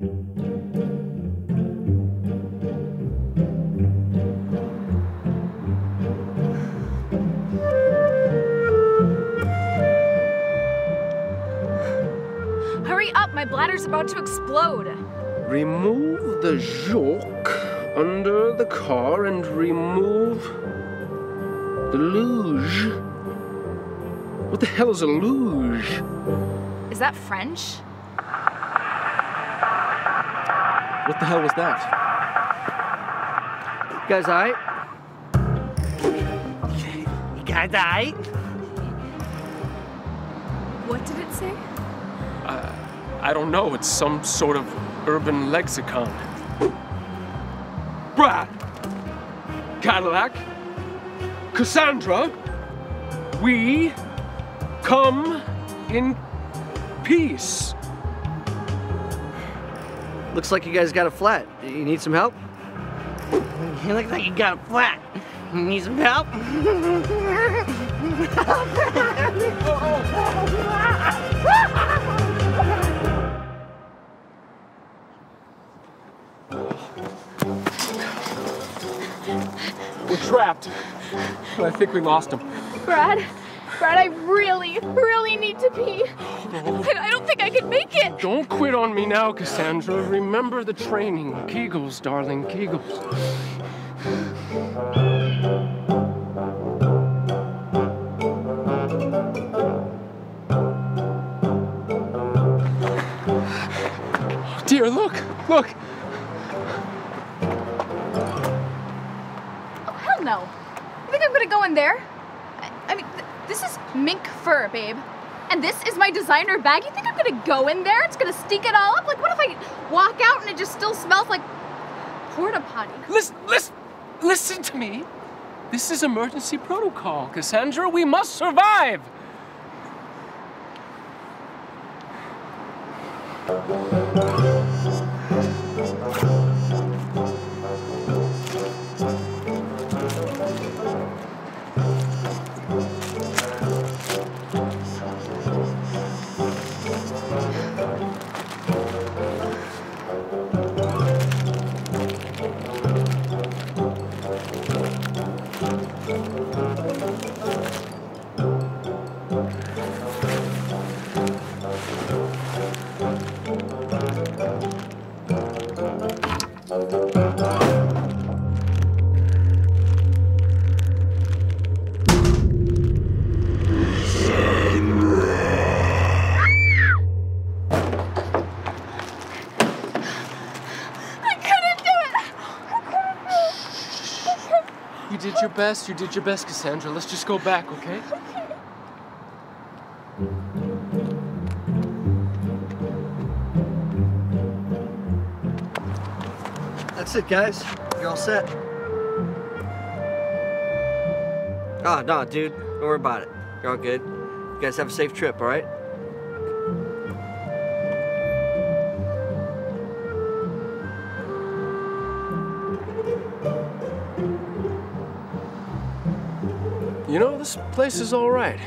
Hurry up, my bladder's about to explode. Remove the joke under the car and remove the luge. What the hell is a luge? Is that French? What the hell was that? You guys alright? You guys alright? What did it say? Uh, I don't know. It's some sort of urban lexicon. Brad! Cadillac! Cassandra! We come in peace. Looks like you guys got a flat. You need some help? You look like you got a flat. You need some help? We're trapped. I think we lost him. Brad, Brad, I really, really need to pee. I, I don't think I can make it. Don't quit on me now, Cassandra. Remember the training. Kegels, darling, Kegels. Oh, dear, look, look. Oh, hell no. You think I'm gonna go in there? This is mink fur, babe. And this is my designer bag. You think I'm gonna go in there? It's gonna stink it all up? Like, what if I walk out and it just still smells like porta potty? Listen, listen, listen to me. This is emergency protocol, Cassandra. We must survive. You did your best. You did your best, Cassandra. Let's just go back, okay? That's it, guys. You're all set. Ah, no, dude. Don't worry about it. You're all good. You guys have a safe trip, all right? You know, this place is all right.